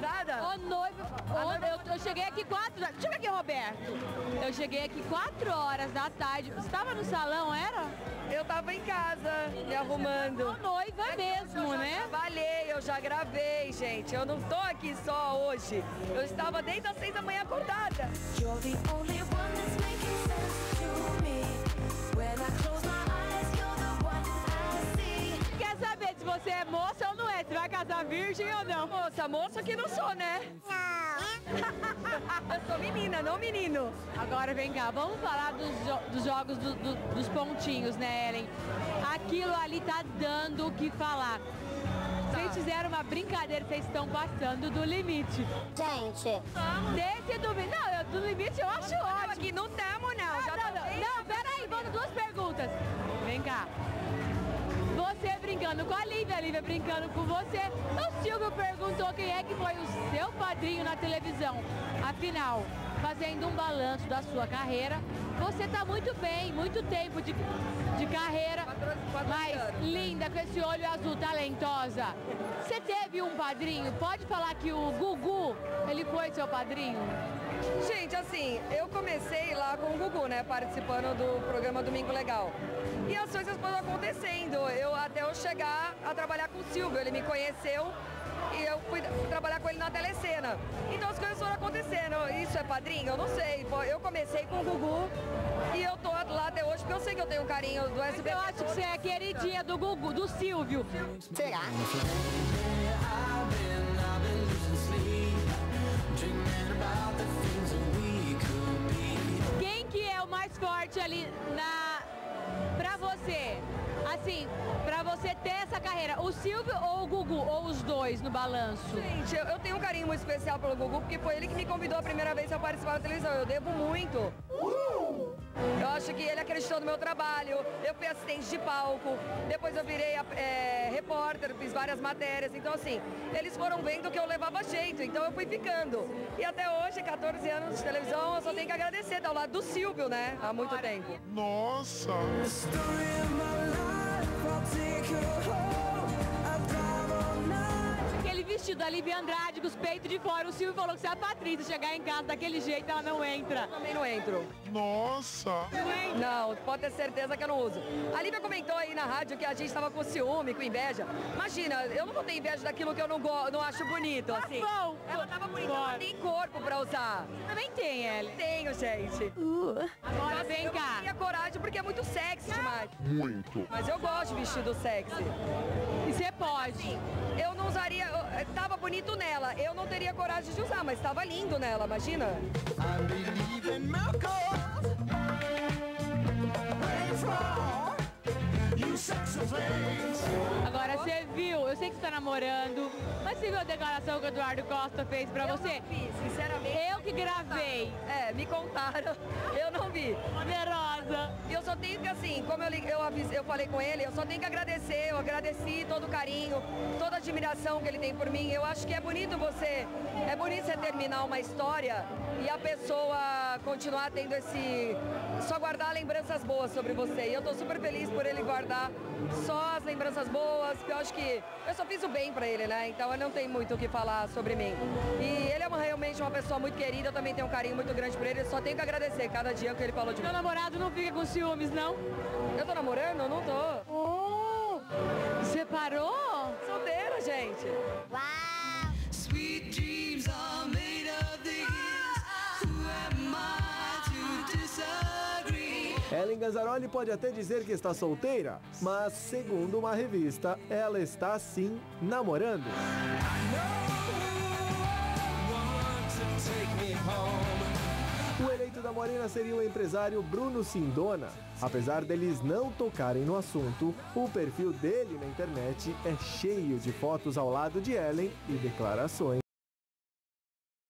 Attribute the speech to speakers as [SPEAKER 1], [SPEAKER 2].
[SPEAKER 1] casada?
[SPEAKER 2] Ô noivo, ô, eu, eu cheguei aqui quatro. Eu ver aqui, Roberto. Eu cheguei aqui quatro horas da tarde. Você estava no salão, era?
[SPEAKER 1] Eu tava em casa, me arrumando.
[SPEAKER 2] Ô noiva mesmo,
[SPEAKER 1] eu já
[SPEAKER 2] né?
[SPEAKER 1] trabalhei, eu já gravei, gente. Eu não tô aqui só hoje. Eu estava desde as seis da manhã acordada.
[SPEAKER 3] You're the only one that's making sense to me. When I close my
[SPEAKER 2] você é moça ou não é? Se vai casar virgem ou não?
[SPEAKER 1] Moça, moça que não sou, né? Não. eu sou menina, não menino.
[SPEAKER 2] Agora vem cá, vamos falar dos, jo- dos jogos do- do- dos pontinhos, né, Ellen? Aquilo ali tá dando o que falar. Vocês fizeram uma brincadeira, vocês estão passando do limite.
[SPEAKER 4] Gente,
[SPEAKER 2] Desse do, não, eu- do limite eu acho
[SPEAKER 1] Não,
[SPEAKER 2] ótimo.
[SPEAKER 1] aqui não tamo, não.
[SPEAKER 2] Ah,
[SPEAKER 1] Já
[SPEAKER 2] não,
[SPEAKER 1] tô
[SPEAKER 2] não,
[SPEAKER 1] desde-
[SPEAKER 2] não, peraí, vamos duas perguntas. Vem cá. Brincando com a Lívia, Lívia brincando com você. O Silvio perguntou quem é que foi o seu padrinho na televisão. Afinal, fazendo um balanço da sua carreira, você tá muito bem, muito tempo de, de carreira, mas linda, com esse olho azul, talentosa. Você teve um padrinho? Pode falar que o Gugu, ele foi seu padrinho?
[SPEAKER 1] Gente, assim, eu comecei lá com o Gugu, né? Participando do programa Domingo Legal. E as coisas foram acontecendo. Eu até eu chegar a trabalhar com o Silvio, ele me conheceu e eu fui trabalhar com ele na telecena. Então as coisas foram acontecendo. Isso é padrinho? Eu não sei. Eu comecei com o Gugu e eu tô lá até hoje porque eu sei que eu tenho carinho do SBT.
[SPEAKER 2] Eu acho que você é queridinha do Gugu, do Silvio.
[SPEAKER 4] será?
[SPEAKER 2] Forte ali na pra você? Assim, pra você ter essa carreira, o Silvio ou o Gugu ou os dois no balanço?
[SPEAKER 1] Gente, eu, eu tenho um carinho muito especial pelo Gugu, porque foi ele que me convidou a primeira vez a participar da televisão. Eu devo muito. Eu acho que ele acreditou no meu trabalho. Eu fui assistente de palco, depois eu virei é, repórter, fiz várias matérias. Então, assim, eles foram vendo que eu levava jeito, então eu fui ficando. E até hoje, 14 anos de televisão, eu só tenho que agradecer, estar ao lado do Silvio, né? Há muito tempo.
[SPEAKER 5] Nossa!
[SPEAKER 2] Vestido da Lívia Andrade com os peitos de fora, o Silvio falou que se a Patrícia chegar em casa daquele jeito, ela não entra.
[SPEAKER 1] Também não entro.
[SPEAKER 5] Nossa!
[SPEAKER 2] Não
[SPEAKER 1] pode ter certeza que eu não uso. A Lívia comentou aí na rádio que a gente estava com ciúme, com inveja. Imagina, eu não vou ter inveja daquilo que eu não, go- não acho bonito, assim.
[SPEAKER 2] bom.
[SPEAKER 1] Ela tava bonita, ela pra usar.
[SPEAKER 2] Também tem, Ellen.
[SPEAKER 1] Tenho, gente.
[SPEAKER 2] Agora
[SPEAKER 1] Assim,
[SPEAKER 2] vem
[SPEAKER 1] eu
[SPEAKER 2] cá.
[SPEAKER 1] não teria coragem porque é muito sexy demais.
[SPEAKER 5] Muito!
[SPEAKER 1] Mas eu gosto de vestido sexy.
[SPEAKER 2] E você pode.
[SPEAKER 1] Eu não usaria, eu- tava bonito nela. Eu não teria coragem de usar, mas tava lindo nela, imagina.
[SPEAKER 2] Viu, eu sei que você tá namorando, mas você viu a declaração que o Eduardo Costa fez pra
[SPEAKER 1] Eu
[SPEAKER 2] você?
[SPEAKER 1] não vi, sinceramente.
[SPEAKER 2] Eu que gravei.
[SPEAKER 1] É, me contaram. Eu não vi.
[SPEAKER 2] Poderosa.
[SPEAKER 1] E eu só tenho que, assim, como eu, eu, avis- eu falei com ele, eu só tenho que agradecer, eu agradeci todo o carinho, toda a admiração que ele tem por mim. Eu acho que é bonito você, é bonito você terminar uma história e a pessoa continuar tendo esse, só guardar lembranças boas sobre você. E eu tô super feliz por ele guardar só as lembranças boas, porque eu acho que eu só fiz o bem pra ele, né? Então ele não tem muito o que falar sobre mim. E ele é uma- realmente uma pessoa muito querida, eu também tenho um carinho muito grande por ele, eu só tenho que agradecer cada dia que ele falou de mim.
[SPEAKER 2] Meu namorado não fica com ciúmes, não?
[SPEAKER 1] Eu tô namorando? Eu não tô.
[SPEAKER 2] Oh! Separou?
[SPEAKER 1] Solteira, gente.
[SPEAKER 4] Uau!
[SPEAKER 6] Sweet dreams
[SPEAKER 7] Ellen Ganzaroli pode até dizer que está solteira, mas segundo uma revista, ela está sim namorando. O eleito da Morena seria o empresário Bruno Sindona. Apesar deles não tocarem no assunto, o perfil dele na internet é cheio de fotos ao lado de Ellen e declarações